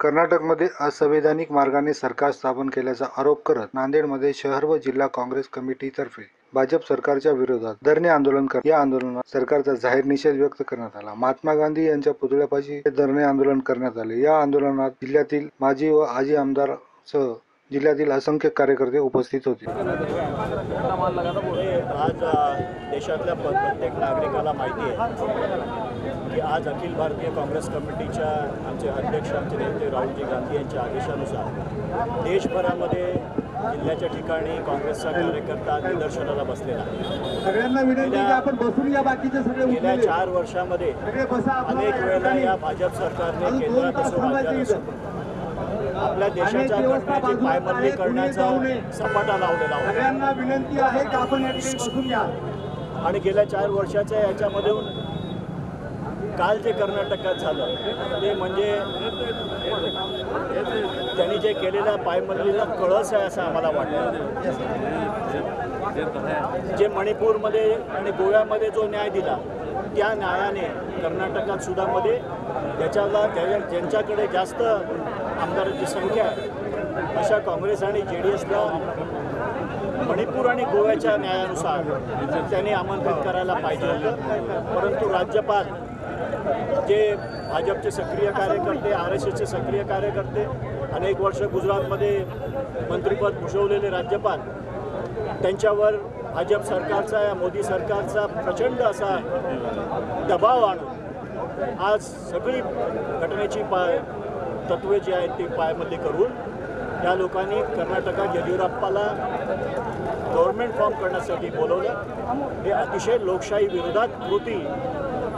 कर्नाटकमध्ये असंवैधानिक मार्गाने सरकार स्थापन केल्याचा आरोप करत नांदेडमध्ये शहर व जिल्हा काँग्रेस कमिटीतर्फे भाजप सरकारच्या विरोधात धरणे आंदोलन कर या आंदोलनात सरकारचा जाहीर निषेध व्यक्त करण्यात आला. महात्मा गांधी यांच्या पुतळ्यापाशी हे धरणे आंदोलन करण्यात आले. या आंदोलनात जिल्ह्यातील माजी व आजी आमदार सह जिल्ह्यातील असंख्य कार्यकर्ते उपस्थित होते हे आज देशातल्या प्रत्येक नागरिकाला माहिती आहे की आज अखिल भारतीय काँग्रेस कमिटीच्या आमचे अध्यक्ष आमचे नेते राहुलजी गांधी यांच्या आदेशानुसार देशभरामध्ये जिल्ह्याच्या ठिकाणी काँग्रेसचा कार्यकर्ता निदर्शनाला बसलेला आहे सगळ्यांना विनंती आहे की आपण बसून या बाकीचे सगळे गेल्या. चार वर्षामध्ये अनेक या वेळेला. या भाजप सरकारने केंद्रात असो राज्यात असो. आपल्या देशाच्या घटनेची पायमल्ली. करण्याचा सपाटा लावलेला सगळ्यांना विनंती आहे की आपण या ठिकाणी बसून घ्या आणि गेल्या चार वर्षाच्या याच्यामधून काल जे कर्नाटकात झालं ते म्हणजे त्यांनी जे केलेल्या पायमल्लीला कळस आहे असं आम्हाला वाटतं. जे मणिपूरमध्ये आणि गोव्यामध्ये जो न्याय दिला त्या न्यायाने कर्नाटकात सुद्धामध्ये त्याच्याला त्या ज्यांच्याकडे जास्त आमदारांची संख्या आहे अशा काँग्रेस आणि जे डी एसला मणिपूर आणि गोव्याच्या न्यायानुसार त्यांनी आमंत्रित करायला पाहिजे होतं. परंतु राज्यपाल जे भाजपचे सक्रिय कार्यकर्ते आर एस एसचे सक्रिय कार्यकर्ते अनेक वर्ष गुजरातमध्ये मंत्रिपद भूषवलेले राज्यपाल त्यांच्यावर भाजप सरकारचा या मोदी सरकारचा प्रचंड असा दबाव आणून आज सगळी घटनेची पाय तत्वे जी आहेत ती पायमध्ये करून त्या लोकांनी कर्नाटकात येडियुरप्पाला गव्हर्नमेंट फॉर्म करण्यासाठी बोलवलं. हे अतिशय लोकशाही विरोधात कृती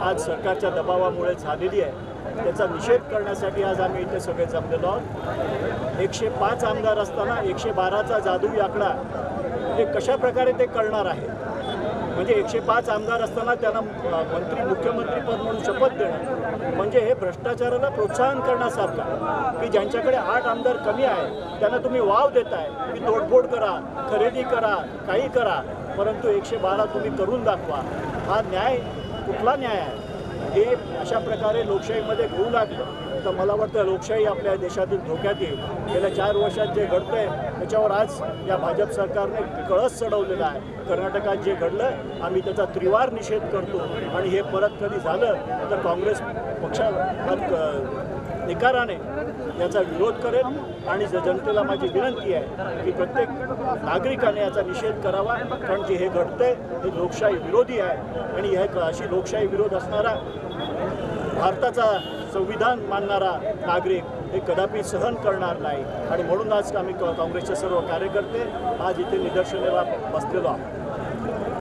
आज सरकारच्या दबावामुळे झालेली आहे. त्याचा निषेध करण्यासाठी आज आम्ही इथे सगळे जमलेलो आहोत. एकशे पाच आमदार असताना एकशे बाराचा जादू आकडा हे म्हणजे कशा प्रकारे ते करणार आहे? म्हणजे एकशे पाच आमदार असताना त्यांना मंत्री मुख्यमंत्री पद म्हणून शपथ देणं म्हणजे हे भ्रष्टाचाराला प्रोत्साहन करण्यासारखं की ज्यांच्याकडे आठ आमदार कमी आहे त्यांना तुम्ही वाव देताय की तोडफोड करा खरेदी करा काही करा परंतु एकशे बारा तुम्ही करून दाखवा. हा न्याय कुठला न्याय आहे? हे अशा प्रकारे लोकशाहीमध्ये घेऊ लागलं तर मला वाटतं लोकशाही आपल्या देशातील धोक्यात येईल. गेल्या चार वर्षात जे घडतं आहे त्याच्यावर आज या भाजप सरकारने कळस चढवलेला आहे. कर्नाटकात जे घडलं आम्ही त्याचा त्रिवार निषेध करतो. आणि हे परत कधी झालं तर काँग्रेस पक्षाला क- निकाराने याचा विरोध करेल आणि जनतेला माझी विनंती आहे की प्रत्येक नागरिकाने याचा निषेध करावा कारण जे हे घडतंय हे लोकशाही विरोधी आहे आणि हे अशी लोकशाही विरोध असणारा भारताचा संविधान मानणारा नागरिक हे कदापि सहन करणार नाही. आणि म्हणून आज आम्ही काँग्रेसचे सर्व कार्यकर्ते आज इथे निदर्शनाला बसलेलो आहोत.